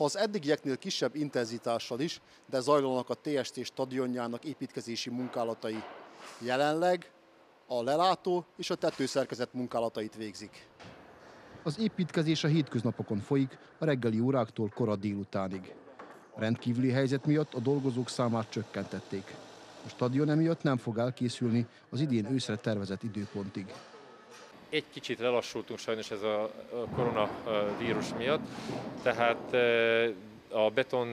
Ha az eddigieknél kisebb intenzitással is, de zajlanak a TST stadionjának építkezési munkálatai. Jelenleg a lelátó és a tetőszerkezet munkálatait végzik. Az építkezés a hétköznapokon folyik, a reggeli óráktól kora délutánig. Rendkívüli helyzet miatt a dolgozók számát csökkentették. A stadion emiatt nem fog elkészülni az idén őszre tervezett időpontig. Egy kicsit lelassultunk sajnos ez a koronavírus miatt, tehát a beton,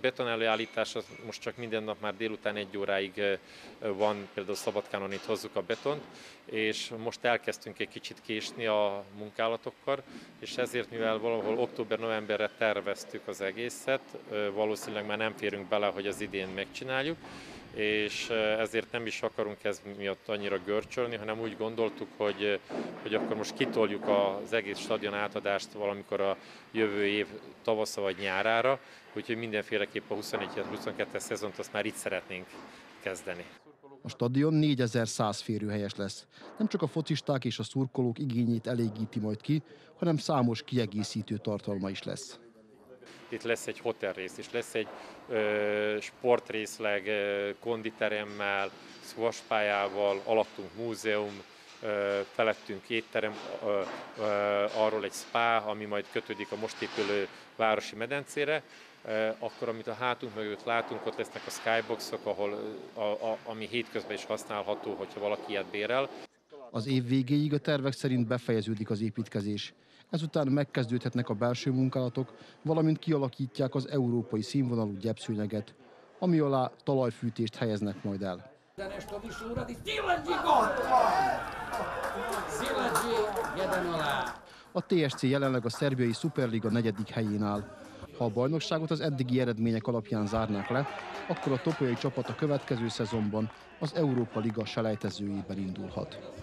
beton előállítás az most csak minden nap már délután egy óráig van, például Szabadkánon itt hozzuk a betont, és most elkezdtünk egy kicsit késni a munkálatokkal, és ezért, mivel valahol október-novemberre terveztük az egészet, valószínűleg már nem férünk bele, hogy az idén megcsináljuk, és ezért nem is akarunk ez miatt annyira görcsölni, hanem úgy gondoltuk, hogy, hogy akkor most kitoljuk az egész stadion átadást valamikor a jövő év tavasza vagy nyárára, úgyhogy mindenféleképp a 21-22-es szezont azt már itt szeretnénk kezdeni. A stadion 4100 férőhelyes lesz. Nem csak a focisták és a szurkolók igényét elégíti majd ki, hanem számos kiegészítő tartalma is lesz itt lesz egy hotelrész is, lesz egy ö, sportrészleg ö, konditeremmel, squashpályával, alattunk múzeum, ö, felettünk étterem, ö, ö, arról egy spa, ami majd kötődik a most épülő városi medencére, akkor amit a hátunk mögött látunk, ott lesznek a skyboxok, ahol, a, a, ami hétközben is használható, hogyha valaki ilyet bérel. Az év végéig a tervek szerint befejeződik az építkezés. Ezután megkezdődhetnek a belső munkálatok, valamint kialakítják az európai színvonalú gyepszőnyeget, ami alá talajfűtést helyeznek majd el. A TSC jelenleg a szerbiai Superliga negyedik helyén áll. Ha a bajnokságot az eddigi eredmények alapján zárnák le, akkor a topolyai csapat a következő szezonban az Európa Liga selejtezőjében indulhat.